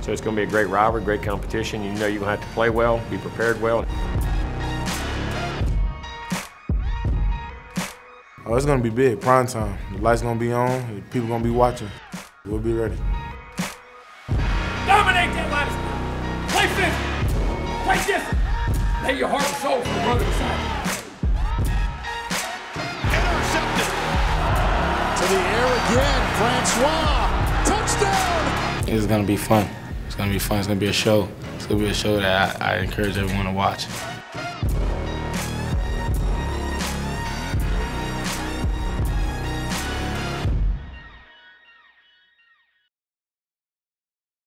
So it's going to be a great rivalry, great competition. You know you're going to have to play well, be prepared well. Oh, it's gonna be big, prime time. The lights gonna be on, people gonna be watching. We'll be ready. Dominate that line of. Play physical. Play different. Lay your heart and soul for the brother beside. Intercepted. To the air again. Francois. Touchdown. It's gonna be fun. It's gonna be fun. It's gonna be a show. It's gonna be a show that I, I encourage everyone to watch.